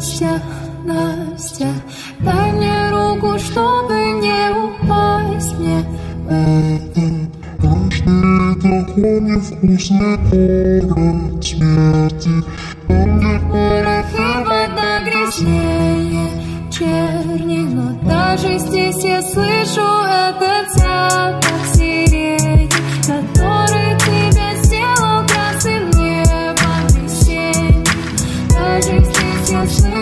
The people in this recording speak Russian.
Настя, Настя, дай мне руку, чтобы не упасть мне. В этом Точно такой вкусный город смерти. Там, где порох и вода грязнее черни Но даже здесь я слышу этот запах сирени Который тебе сделал красным небом весенним. Даже здесь я слышу